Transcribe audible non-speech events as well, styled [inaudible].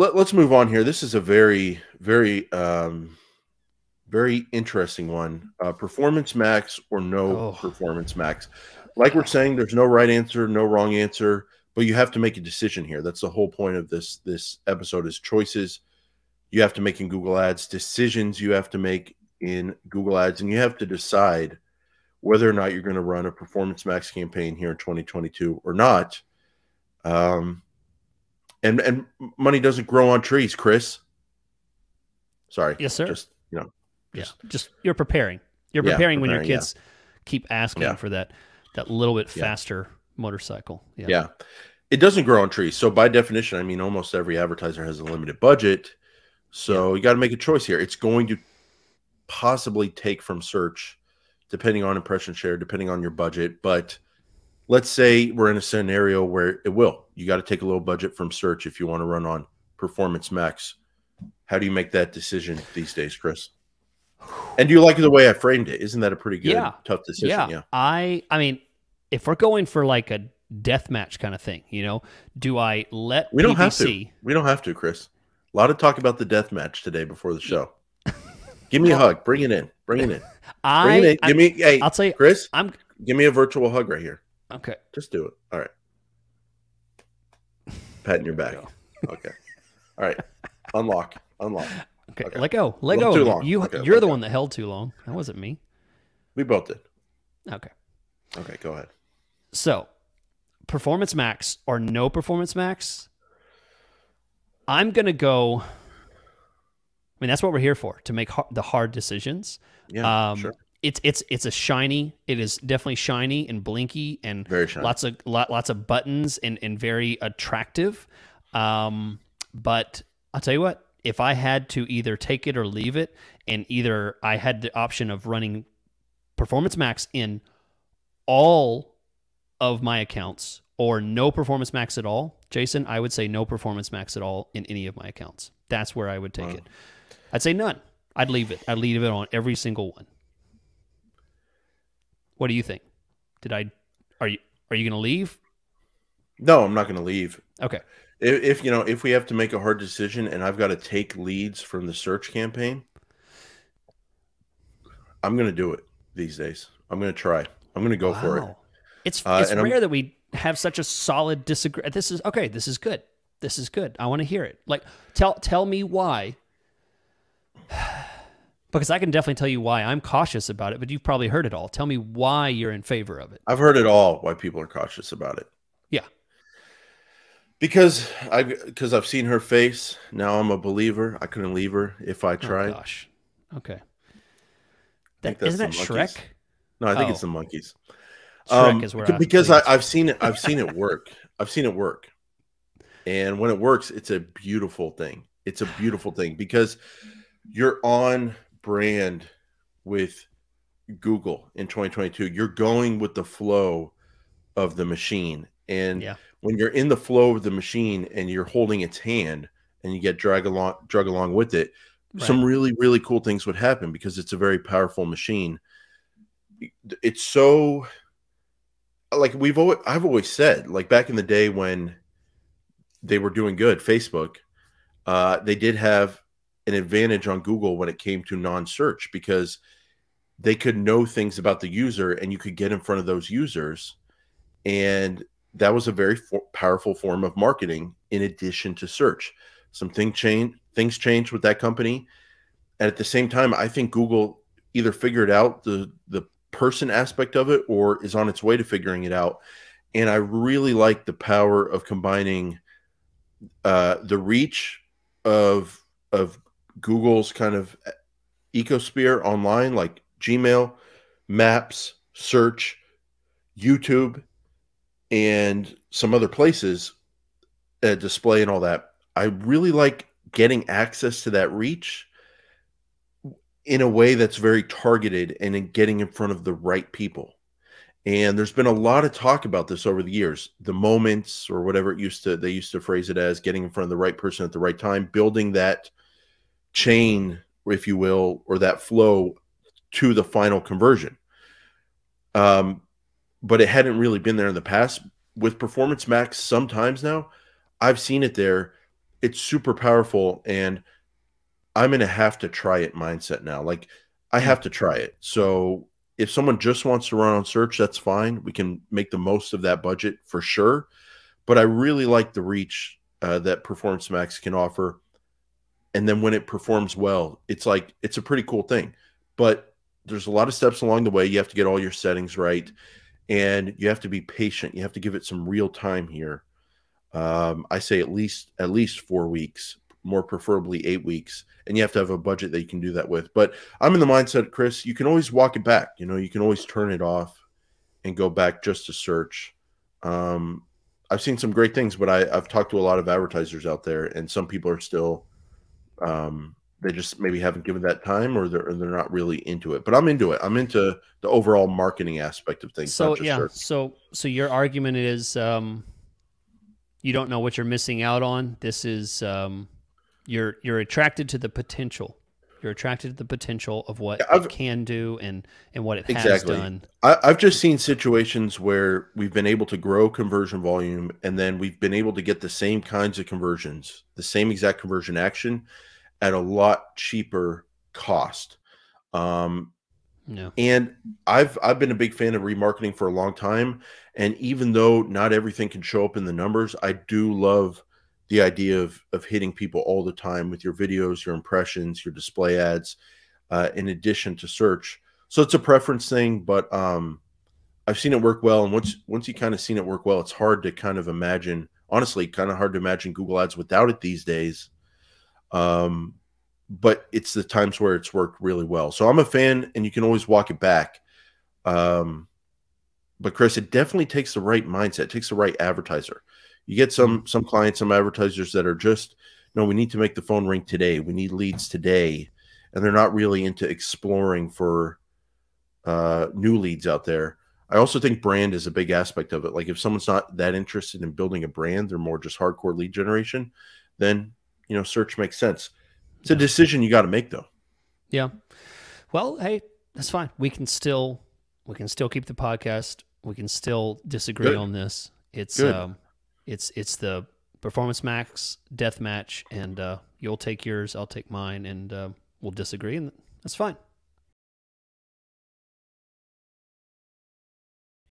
let, us move on here. This is a very, very, um, very interesting one. Uh, performance max or no oh. performance max. Like we're saying, there's no right answer, no wrong answer, but you have to make a decision here. That's the whole point of this this episode is choices. You have to make in Google Ads, decisions you have to make in Google Ads, and you have to decide whether or not you're going to run a performance max campaign here in 2022 or not. Um, and and money doesn't grow on trees, Chris. Sorry. Yes, sir. Just you know. Just, yeah. Just you're preparing. You're preparing, yeah, preparing when your kids yeah. keep asking for that that little bit faster motorcycle. Yeah. Yeah. It doesn't grow on trees. So by definition, I mean almost every advertiser has a limited budget. So you got to make a choice here. It's going to possibly take from search depending on impression share, depending on your budget. But let's say we're in a scenario where it will. You got to take a little budget from search if you want to run on Performance Max. How do you make that decision these days, Chris? And do you like the way I framed it? Isn't that a pretty good, yeah. tough decision? Yeah. yeah. I, I mean, if we're going for like a death match kind of thing, you know, do I let we don't have to? We don't have to, Chris. A lot of talk about the death match today before the show. [laughs] Give me a hug. Bring it in. Bring it in. [laughs] I, Bring it in. Give me. Hey, I'll tell you, Chris. I'm. Give me a virtual hug right here. Okay. Just do it. All right. [laughs] Patting your back. [laughs] Okay. All right. Unlock. Unlock. Okay. okay. Let go. Let go. Too long. You. Okay, you're the go. one that held too long. That wasn't me. We both did. Okay. Okay. Go ahead. So, performance max or no performance max. I'm gonna go I mean, that's what we're here for to make the hard decisions. Yeah, um, sure. It's it's it's a shiny. It is definitely shiny and blinky and very shiny. lots of lot, lots of buttons and and very attractive. Um, but I'll tell you what, if I had to either take it or leave it, and either I had the option of running Performance Max in all of my accounts or no Performance Max at all, Jason, I would say no Performance Max at all in any of my accounts. That's where I would take wow. it. I'd say none. I'd leave it. I'd leave it on every single one. What do you think? Did I? Are you? Are you going to leave? No, I'm not going to leave. Okay. If, if, you know, if we have to make a hard decision and I've got to take leads from the search campaign, I'm going to do it these days. I'm going to try. I'm going to go wow. for it. It's uh, it's rare I'm, that we have such a solid disagree. This is okay. This is good. This is good. I want to hear it. Like tell tell me why because I can definitely tell you why I'm cautious about it, but you've probably heard it all. Tell me why you're in favor of it. I've heard it all why people are cautious about it. Yeah. Because I because I've seen her face. Now I'm a believer. I couldn't leave her if I oh, tried. Oh, gosh. Okay. That, isn't that Shrek? No, I think oh. it's the Monkees. Shrek um, is where because I, I've seen it. I've seen it work. I've seen it work, and when it works, it's a beautiful thing. It's a beautiful thing because you're on brand with Google in 2022. You're going with the flow of the machine. And yeah. when you're in the flow of the machine and you're holding its hand and you get drag along drug along with it, right. some really, really cool things would happen because it's a very powerful machine. It's so like we've always I've always said, like back in the day when they were doing good, Facebook, uh, they did have an advantage on Google when it came to non-search because they could know things about the user and you could get in front of those users. And that was a very for powerful form of marketing in addition to search. Some thing change things changed with that company. And at the same time i think google either figured out the the person aspect of it or is on its way to figuring it out. And i really like the power of combining uh, the reach of of Google's kind of ecosphere online, like Gmail, Maps, Search, YouTube, and some other places, uh, display and all that. I really like getting access to that reach in a way that's very targeted and in getting in front of the right people. And there's been a lot of talk about this over the years. The moments or whatever it used to they used to phrase it as getting in front of the right person at the right time, building that chain, if you will, or that flow to the final conversion. Um, but it hadn't really been there in the past. With Performance Max, sometimes now I've seen it there, it's super powerful and I'm in a have to try it mindset now. Like I have to try it. So if someone just wants to run on search, that's fine. We can make the most of that budget for sure. But I really like the reach uh, that Performance Max can offer. And then when it performs well, it's like it's a pretty cool thing. But there's a lot of steps along the way. You have to get all your settings right, and you have to be patient. You have to give it some real time here. Um, I say at least at least four weeks, more preferably eight weeks, and you have to have a budget that you can do that with. But I'm in the mindset, Chris. You can always walk it back. You know, you can always turn it off and go back just to search. Um, I've seen some great things, but I, have talked to a lot of advertisers out there, and some people are still, um, they just maybe haven't given that time, or they're or they're not really into it. But I'm into it. I'm into the overall marketing aspect of things. So yeah, search. so so your argument is um, you don't know what you're missing out on. This is um, you're you're attracted to the potential you're attracted to the potential of what yeah, it can do and and what it exactly. has done. I, I've just seen situations where we've been able to grow conversion volume, and then we've been able to get the same kinds of conversions, the same exact conversion action, at a lot cheaper cost. Um, yeah. And I've I've been a big fan of remarketing for a long time, and even though not everything can show up in the numbers, I do love the idea of of hitting people all the time with your videos, your impressions, your display ads, uh, in addition to search. So it's a preference thing, but um, I've seen it work well. And once once you kind of seen it work well, it's hard to kind of imagine. Honestly, kind of hard to imagine Google Ads without it these days. Um, but it's the times where it's worked really well. So I'm a fan, and you can always walk it back. Um, but Chris, it definitely takes the right mindset, it takes the right advertiser. You get some mm-hmm. some clients, some advertisers that are just no, we need to make the phone ring today. We need leads today, and they're not really into exploring for uh, new leads out there. I also think brand is a big aspect of it. Like if someone's not that interested in building a brand, they're more just hardcore lead generation, then you know search makes sense. It's a decision you got to make though. Yeah. Well, hey, that's fine. We can still we can still keep the podcast. We can still disagree Good. on this. It's Good. um it's it's the performance max death match, and uh, you'll take yours, I'll take mine, and uh, we'll disagree, and that's fine.